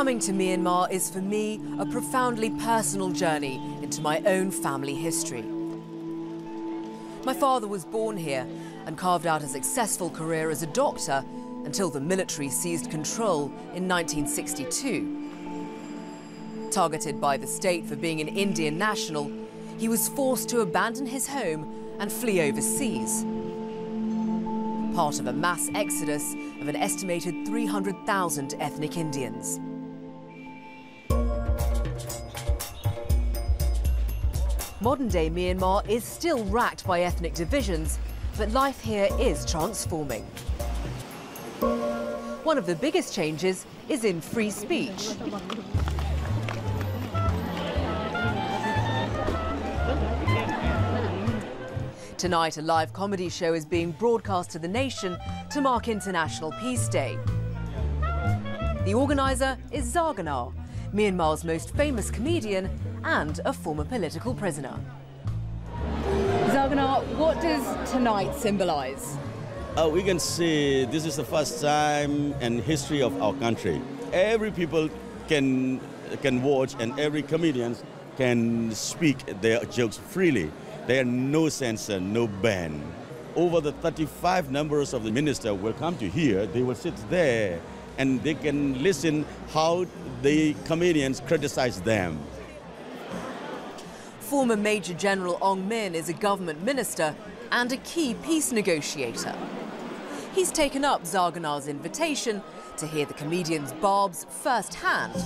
Coming to Myanmar is for me a profoundly personal journey into my own family history. My father was born here and carved out a successful career as a doctor until the military seized control in 1962. Targeted by the state for being an Indian national, he was forced to abandon his home and flee overseas. Part of a mass exodus of an estimated 300,000 ethnic Indians. Modern-day Myanmar is still racked by ethnic divisions, but life here is transforming. One of the biggest changes is in free speech. Tonight, a live comedy show is being broadcast to the nation to mark International Peace Day. The organiser is Zarganar, Myanmar's most famous comedian and a former political prisoner. Zarganar, what does tonight symbolise? Uh, we can see this is the first time in history of our country. Every people can, can watch and every comedian can speak their jokes freely. There are no censor, no ban. Over the 35 numbers of the minister will come to here. They will sit there and they can listen how the comedians criticize them. Former Major General Aung Min is a government minister and a key peace negotiator. He's taken up Zarganar's invitation to hear the comedian's barbs firsthand.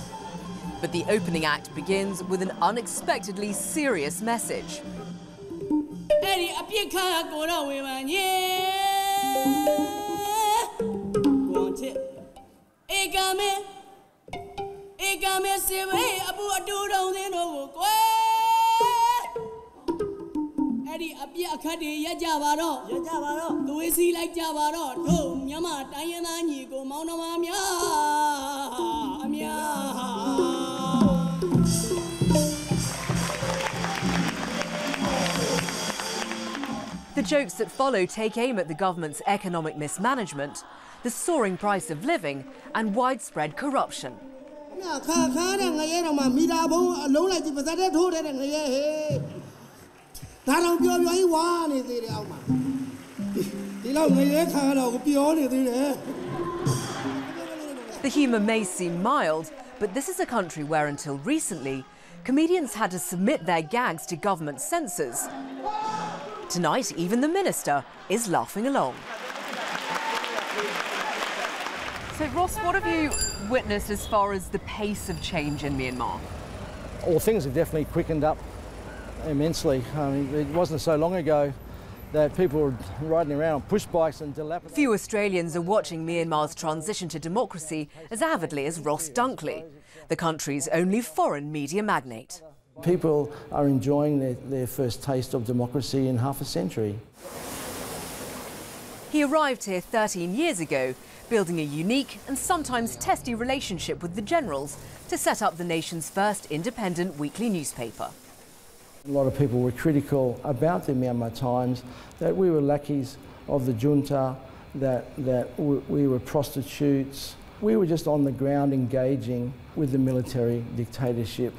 But the opening act begins with an unexpectedly serious message. The jokes that follow take aim at the government's economic mismanagement, the soaring price of living, and widespread corruption. The humour may seem mild, but this is a country where until recently, comedians had to submit their gags to government censors. Tonight, even the minister is laughing along. So, Ross, what have you witnessed as far as the pace of change in Myanmar? Well, things have definitely quickened up immensely. I mean, it wasn't so long ago that people were riding around on push bikes and dilapidated. Few Australians are watching Myanmar's transition to democracy as avidly as Ross Dunkley, the country's only foreign media magnate. People are enjoying their, their first taste of democracy in half a century. He arrived here 13 years ago, building a unique and sometimes testy relationship with the generals to set up the nation's first independent weekly newspaper. A lot of people were critical about the Myanmar Times, that we were lackeys of the junta, that, that we were prostitutes. We were just on the ground engaging with the military dictatorship.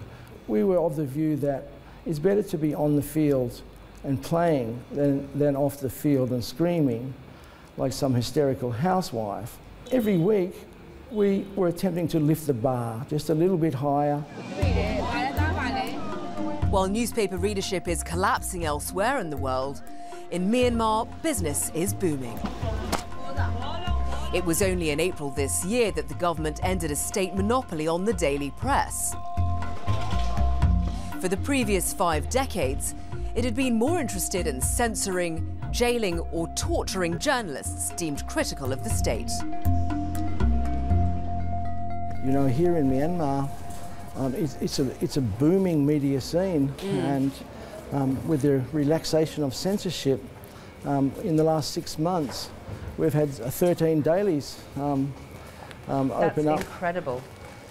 We were of the view that it's better to be on the field and playing than, than off the field and screaming like some hysterical housewife. Every week, we were attempting to lift the bar just a little bit higher. While newspaper readership is collapsing elsewhere in the world, in Myanmar, business is booming. It was only in April this year that the government ended a state monopoly on the daily press. For the previous five decades, it had been more interested in censoring, jailing or torturing journalists deemed critical of the state. You know, here in Myanmar, um, it's, it's, a, it's a booming media scene, mm. and um, with the relaxation of censorship um, in the last six months, we've had 13 dailies um, um, open up. That's incredible.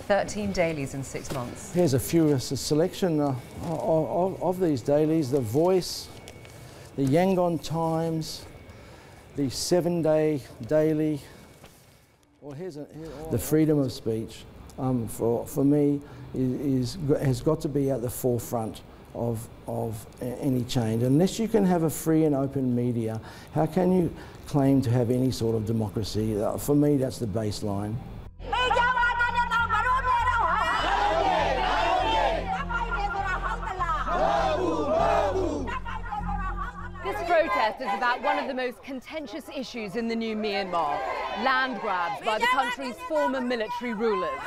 13 dailies in six months. Here's a few, a selection uh, of, of, these dailies. The Voice, the Yangon Times, the Seven Day Daily. Well, here's a, here, oh, the Freedom of Speech, um, for, for me is, is, has got to be at the forefront of, of any change. Unless you can have a free and open media, how can you claim to have any sort of democracy? Uh, for me, that's the baseline. This protest is about one of the most contentious issues in the new Myanmar, land grabs by the country's former military rulers.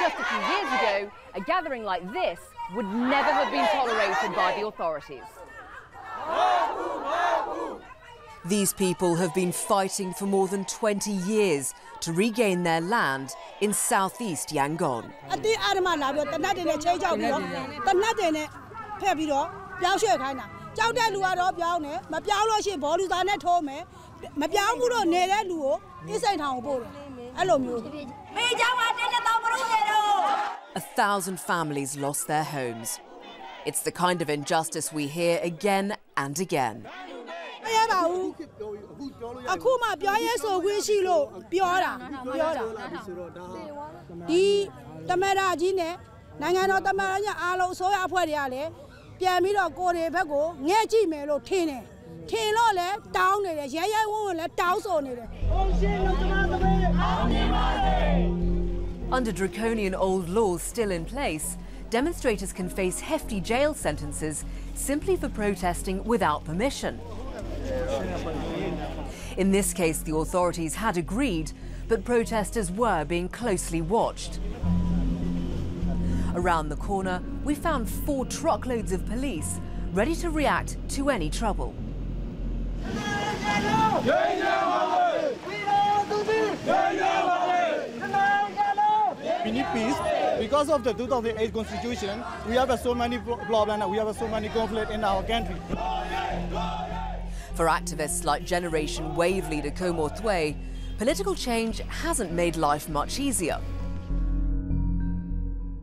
Just a few years ago, a gathering like this would never have been tolerated by the authorities. These people have been fighting for more than 20 years to regain their land in southeast Yangon. အတင်းအဓမ္မလာပြီးတော့တနတ်တွေနဲ့ချိန်ချောက်ပြီးတော့တနတ်တွေနဲ့ဖက်ပြီးတော့ပြောင်းရွှေ့ခိုင်းတာကြောက်တဲ့လူကတော့ပြောင်းတယ်မပြောင်းလို့ရှိရင်ဘောလူသားနဲ့ထိုးမယ်မပြောင်းဘူးတော့နေတဲ့လူကိုအစိတ်ထောင်ကိုပို့တယ်အဲ့လိုမျိုး A thousand families lost their homes. It's the kind of injustice we hear again and again. မရပါဘူးအခုမှပြောရဲဆိုခွင့်ရှိလို့ပြောတာပြောတာဒီတမရကြီးနဲ့နိုင်ငံတော်တမရကြီးအားလုံးအစိုးရအဖွဲ့တွေကလည်းပြန်ပြီးတော့ကိုယ်တွေဘက်ကိုငဲ့ကြည့်မယ်လို့ထင်တယ် ထင်လို့လည်းတောင်းနေတယ်ရဲရဲဝံ့ဝံ့လည်းတောင်းဆိုနေတယ် Under draconian old laws still in place, demonstrators can face hefty jail sentences simply for protesting without permission. In this case, the authorities had agreed, but protesters were being closely watched. Around the corner, we found four truckloads of police ready to react to any trouble. We need peace. Because of the 2008 constitution, we have so many problems we have so many conflict in our country. For activists like Generation Wave leader Ko Moe Thwa, political change hasn't made life much easier.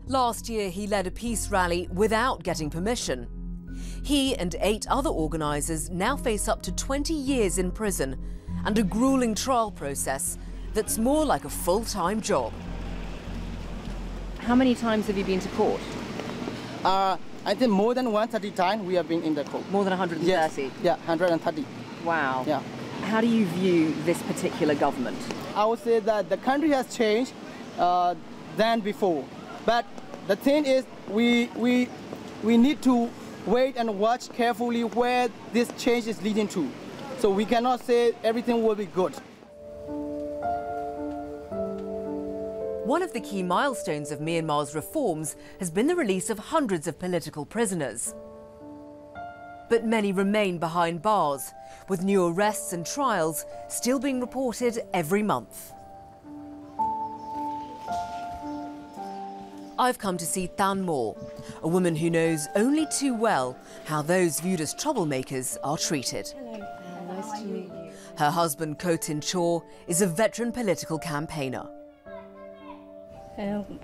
Last year, he led a peace rally without getting permission. He and eight other organisers now face up to 20 years in prison and a grueling trial process that's more like a full time job. How many times have you been to court? Uh, I think more than 130 times we have been in the court. More than 130. Yes. Yeah, 130. Wow. Yeah. How do you view this particular government? I would say that the country has changed uh, than before. But the thing is, we, we, we need to wait and watch carefully where this change is leading to. So we cannot say everything will be good. One of the key milestones of Myanmar's reforms has been the release of hundreds of political prisoners. But many remain behind bars, with new arrests and trials still being reported every month. I've come to see Than Moore, a woman who knows only too well how those viewed as troublemakers are treated. Hello. Nice to meet you. Her husband, Ko Htin Kyaw, is a veteran political campaigner. Um,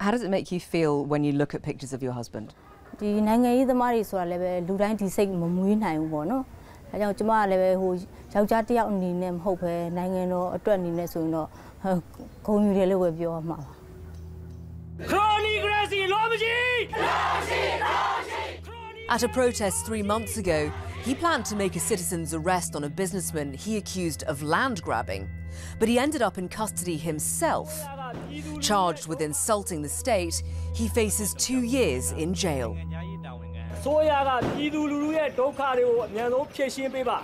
how does it make you feel when you look at pictures of your husband အဲကြောင့်ကျမကလည်းပဲဟိုယောက်ျားတစ်ယောက်အနေနဲ့မဟုတ်ပဲနိုင်ငံတော်အတွက်အနေနဲ့ဆိုရင်တော့ဟိုဂုဏ်ယူတယ်လို့ပဲပြောရမှာပါ At a protest three months ago, he planned to make a citizen's arrest on a businessman he accused of land grabbing, but he ended up in custody himself. Charged with insulting the state, he faces two years in jail. ဆိုရကပြည်သူလူထုရဲ့ဒုက္ခတွေကိုအမြန်ဆုံးဖြေရှင်းပေးပါ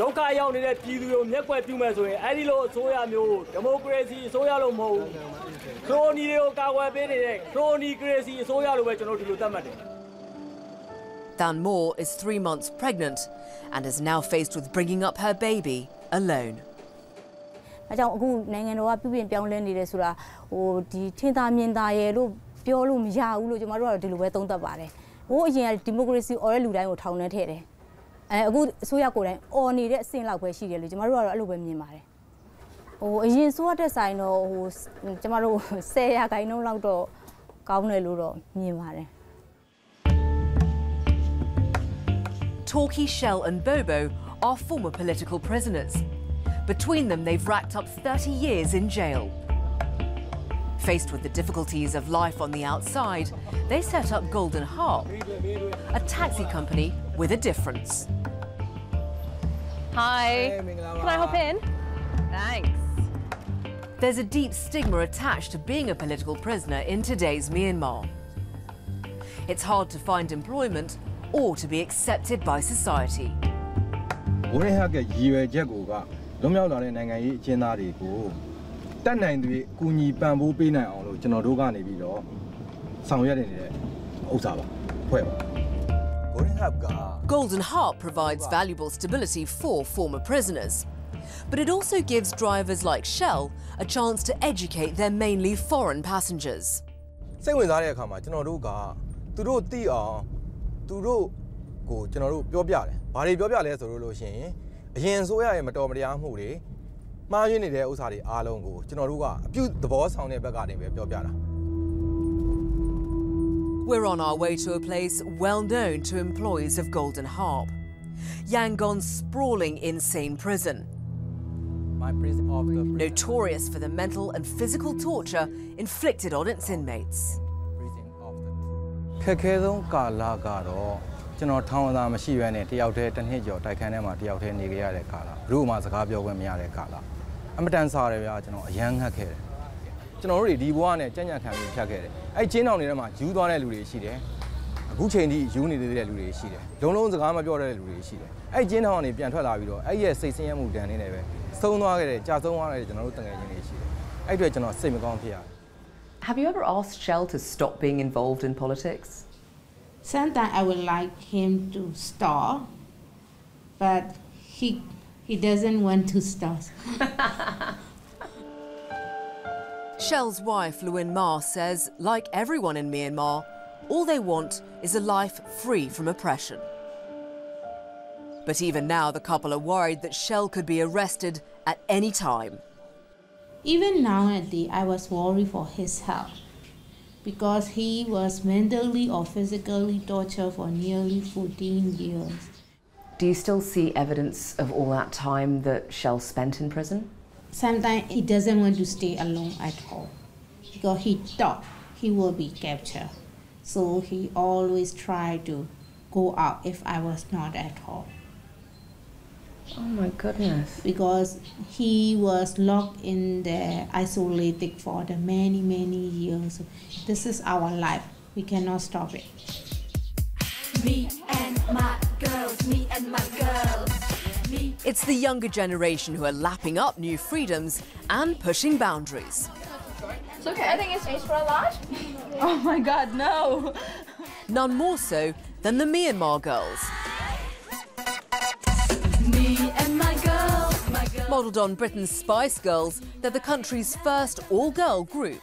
ဒုက္ခရောက်နေတဲ့ပြည်သူတွေကိုမျက်ကွယ်ပြုမယ်ဆိုရင်အဲ့ဒီလိုအစိုးရမျိုးဒီမိုကရေစီအစိုးရလို့မဟုတ်ဘူးခရိုနီတွေကိုကာကွယ်ပေးနေတဲ့ခရိုနီကရေစီအစိုးရလို့ပဲကျွန်တော်တို့ဒီလိုသတ်မှတ်တယ် Than Moore is three months pregnant and is now faced with bringing up her baby alone. အဲကြောင့်အခုနိုင်ငံတော်ကပြုပြင်ပြောင်းလဲနေတယ်ဆိုတာဟိုဒီထင်သာမြင်သာရဲ့လို့ ပြောလို့မရဘူးလို့ကျမတို့ကတော့ဒီလိုပဲသုံးသပ်ပါတယ်ဟိုအရင်ကဒီမိုကရေစီအော်တဲ့လူတိုင်းကိုထောင်ထဲထည့်တယ်အဲအခုအစိုးရကိုယ်တိုင်အော်နေတဲ့အဆင့်လောက်ပဲရှိတယ်လို့ကျမတို့ကတော့အဲ့လိုပဲမြင်ပါတယ်ဟိုအရင်ဆိုရတဲ့ဆိုင်တော့ဟိုကျမတို့10ရာခိုင်နှုန်းလောက်တော့ကောင်းတယ်လို့တော့မြင်ပါတယ် Talkie Shell and Bobo are former political prisoners. Between them, they've racked up 30 years in jail. Faced with the difficulties of life on the outside, they set up Golden Harp, a taxi company with a difference. Hi. Can I hop in? Thanks. There's a deep stigma attached to being a political prisoner in today's Myanmar. It's hard to find employment or to be accepted by society. ဝရဟကရည်ရွယ်ချက်ကိုကလွန်မြောက်လာတဲ့နိုင်ငံရေးအကျဉ်းသားတွေကို Golden Harp provides valuable stability for former prisoners. But it also gives drivers like Shell a chance to educate their mainly foreign passengers. စိတ်ဝင်စားတဲ့အခါမှာကျွန်တော်တို့ကသူတို့သိအောင်သူတို့ကိုကျွန်တော်တို့ပြောပြတယ်။ဘာတွေပြောပြလဲဆိုလို့လို့ရှင်အရင်ဆိုရရဲ့မတော်မတရားမှုတွေ မှားယွင်းနေတဲ့ဥစ္စာတွေအားလုံးကိုကျွန်တော်တို့ကအပြုသဘောဆောင်တဲ့ဘက်ကနေပဲပြောပြတာ We're on our way to a place well known to employees of Golden Harp, Yangon's sprawling Insein prison. notorious for the mental and physical torture inflicted on its inmates. အမတန်စားတယ်ဗျာကျွန်တော်အရန်ငတ်ခဲ့တယ်ကျွန်တော်တို့တွေဒီဘဝနဲ့ကြံ့ကြံ့ခံပြီးဖြတ်ခဲ့တယ်အဲ့ကျင်းတောင်တွေထဲမှာယူသွားတဲ့လူတွေရှိတယ်အခုချိန်ထိယူနေသေးတဲ့လူတွေရှိတယ်လုံးလုံးစကားမပြောတဲ့လူတွေရှိတယ်အဲ့ကျင်းတောင်ကနေပြန်ထွက်လာပြီးတော့အဲ့ရဲ့စိတ်ဆင်းရဲမှုဒဏ်နေတယ်ပဲသုံးသွားခဲ့တယ်ကြာဆုံးသွားတယ်ကျွန်တော်တို့တငယ်ချင်းတွေရှိတယ်အဲ့အတွက်ကျွန်တော်စိတ်မကောင်းဖြစ်ရတယ် Have you ever asked Shell to stop being involved in politics? Sometimes I would like him to stop, but he he doesn't want to stop. Shell's wife, Luin Ma, says, like everyone in Myanmar, all they want is a life free from oppression. But even now, the couple are worried that Shell could be arrested at any time. Even nowadays, I was worried for his health because he was mentally or physically tortured for nearly 14 years. Do you still see evidence of all that time that Shell spent in prison? Sometimes he doesn't want to stay alone at all because he thought he will be captured. So he always tried to go out if I was not at home. Oh my goodness. because he was locked in there, isolated for the many, many years. This is our life. We cannot stop it. Me and my girls, me and my girls. Me. It's the younger generation who are lapping up new freedoms and pushing boundaries. It's okay. I think it's space for a large. Oh my god, no. None more so than the Me N Ma Girls. Me and my girls, my girls. Modelled on Britain's Spice Girls, they're the country's first all girl group.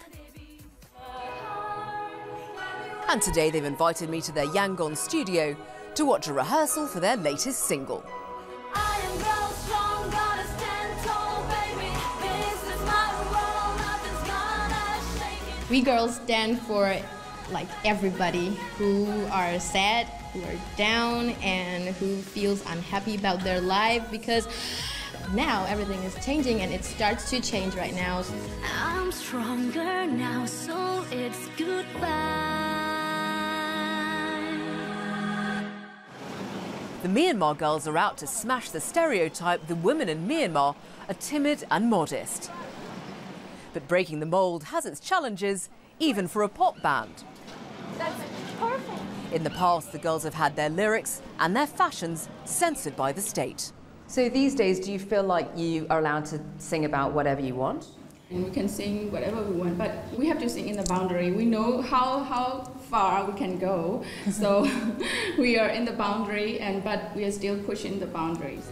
And today they've invited me to their Yangon studio to watch a rehearsal for their latest single. I am girl strong, gotta stand tall, baby. This is my world, nothing's gonna shake it. We girls stand for like everybody who are sad, who are down, and who feels unhappy about their life because now everything is changing and it starts to change right now. I'm stronger now, so it's goodbye. The Me N Ma Girls are out to smash the stereotype that women in Myanmar are timid and modest. But breaking the mould has its challenges, even for a pop band. That's perfect. In the past, the girls have had their lyrics and their fashions censored by the state. So these days, do you feel like you are allowed to sing about whatever you want? And we can sing whatever we want, but we have to sing in the boundary. We know how, how far we can go, so we are in the boundary, and but we are still pushing the boundaries.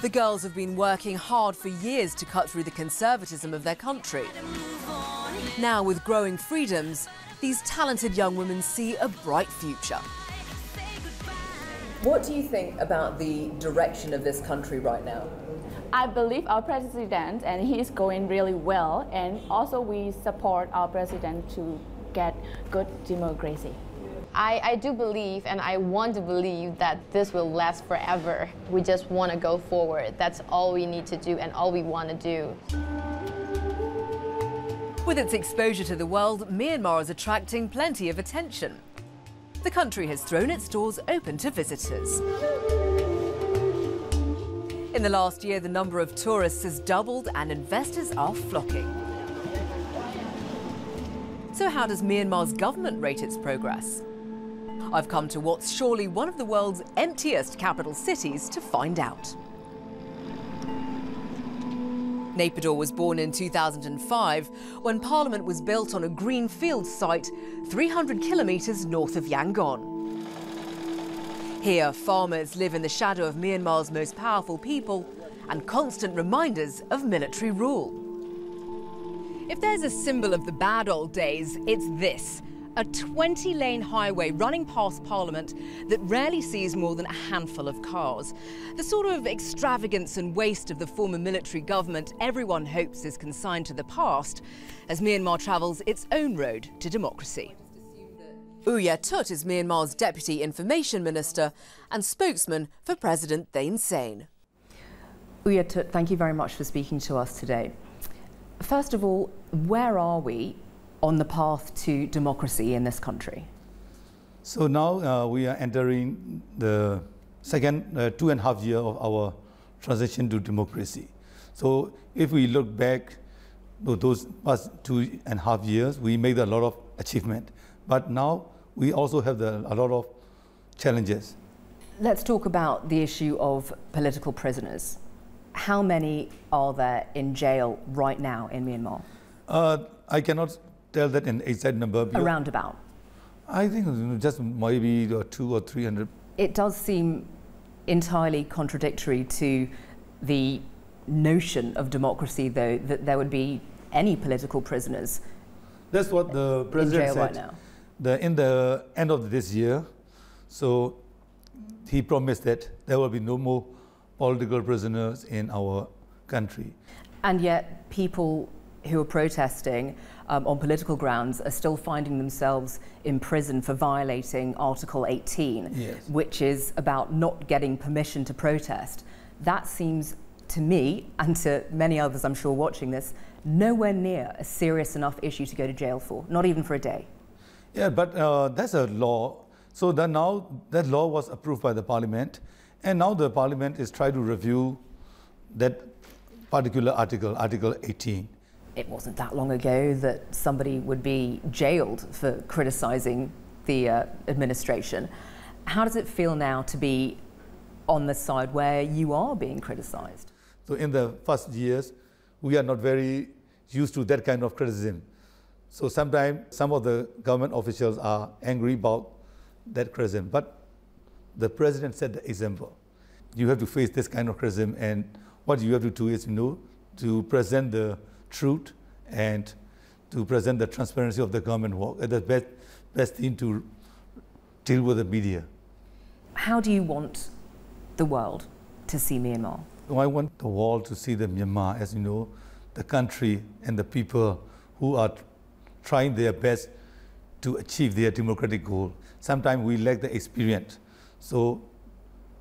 The girls have been working hard for years to cut through the conservatism of their country. Now, with growing freedoms, these talented young women see a bright future. What do you think about the direction of this country right now? I believe our president and he is going really well and also we support our president to get good democracy. I, I do believe and I want to believe that this will last forever. We just want to go forward. That's all we need to do and all we want to do. With its exposure to the world, Myanmar is attracting plenty of attention. The country has thrown its doors open to visitors. In the last year, the number of tourists has doubled and investors are flocking. So, how does Myanmar's government rate its progress? I've come to what's surely one of the world's emptiest capital cities to find out. Naypyidaw was born in 2005 when Parliament was built on a greenfield site 300 kilometres north of Yangon. Here, farmers live in the shadow of Myanmar's most powerful people and constant reminders of military rule. If there's a symbol of the bad old days, it's this a 20 lane highway running past Parliament that rarely sees more than a handful of cars. The sort of extravagance and waste of the former military government everyone hopes is consigned to the past as Myanmar travels its own road to democracy. U Ye Htut is Myanmar's Deputy Information Minister and spokesman for President Thein Sein. U Ye Htut, thank you very much for speaking to us today. First of all, where are we on the path to democracy in this country? So now uh, we are entering the second uh, two and a half year of our transition to democracy. So if we look back to those past two and a half years, we made a lot of achievement. But now we also have the, a lot of challenges. Let's talk about the issue of political prisoners. How many are there in jail right now in Myanmar? Uh, I cannot tell that in exact number. Around about. I think just maybe two or three hundred. It does seem entirely contradictory to the notion of democracy, though, that there would be any political prisoners That's what the president jail said. right now. The, in the end of this year, so he promised that there will be no more political prisoners in our country. And yet, people who are protesting um, on political grounds are still finding themselves in prison for violating Article 18, Yes. which is about not getting permission to protest. That seems to me, and to many others I'm sure watching this, nowhere near a serious enough issue to go to jail for, not even for a day. Yeah, but uh, that's a law. So that now that law was approved by the parliament, and now the parliament is trying to review that particular article, Article 18. It wasn't that long ago that somebody would be jailed for criticizing the uh, administration. How does it feel now to be on the side where you are being criticized? So in the first years, we are not very used to that kind of criticism. So sometimes some of the government officials are angry about that criticism. But the president set the example. You have to face this kind of criticism, and what you have to do is, you know, to present the truth and to present the transparency of the government work. That's the best, best thing to deal with the media. How do you want the world to see Myanmar? I want the world to see the Myanmar as you know, the country and the people who are trying their best to achieve their democratic goal. Sometimes we lack the experience. So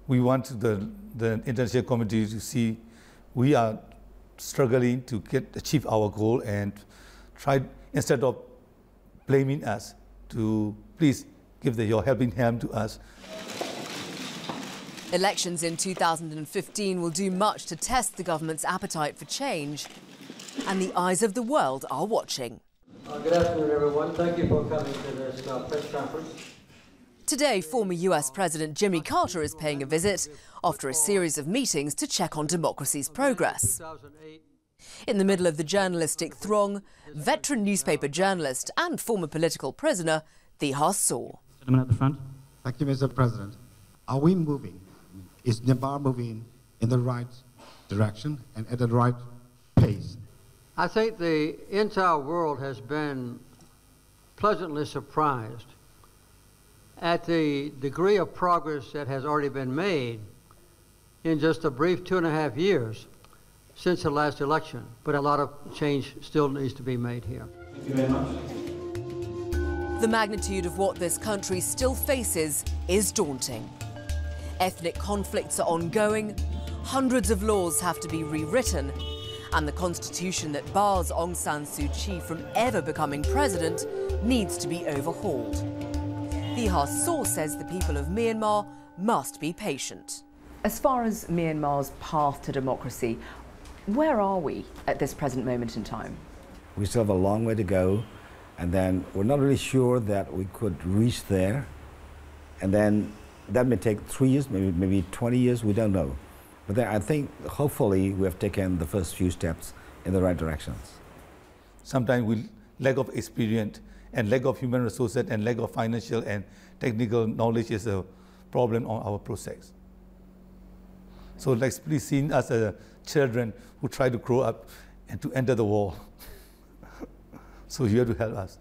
we want the, the international community to see we are struggling to get achieve our goal and try instead of blaming us to please give the, your helping hand to us. Elections in 2015 will do much to test the government's appetite for change. And the eyes of the world are watching. Uh, Good afternoon, everyone. Thank you for coming to this uh, press conference. Today, former US President Jimmy Carter is paying a visit after a series of meetings to check on democracy's progress. In the middle of the journalistic throng, veteran newspaper journalist and former political prisoner Thiha Saw. Gentleman at the front. Thank you, Mr. President. Are we moving? Is Nepal moving in the right direction and at the right pace? I think the entire world has been pleasantly surprised at the degree of progress that has already been made in just a brief two and a half years since the last election. But a lot of change still needs to be made here. Thank you very much. The magnitude of what this country still faces is daunting. Ethnic conflicts are ongoing, hundreds of laws have to be rewritten, and the constitution that bars Aung San Suu Kyi from ever becoming president needs to be overhauled. Thiha Saw says the people of Myanmar must be patient. As far as Myanmar's path to democracy, where are we at this present moment in time? We still have a long way to go, and then we're not really sure that we could reach there. And then that may take three years, maybe maybe 20 years, we don't know. But then I think hopefully we have taken the first few steps in the right directions. Sometimes we lack of experience and lack of human resources and lack of financial and technical knowledge is a problem on our process. So let's please see us as children who try to grow up and to enter the world. so you have to help us.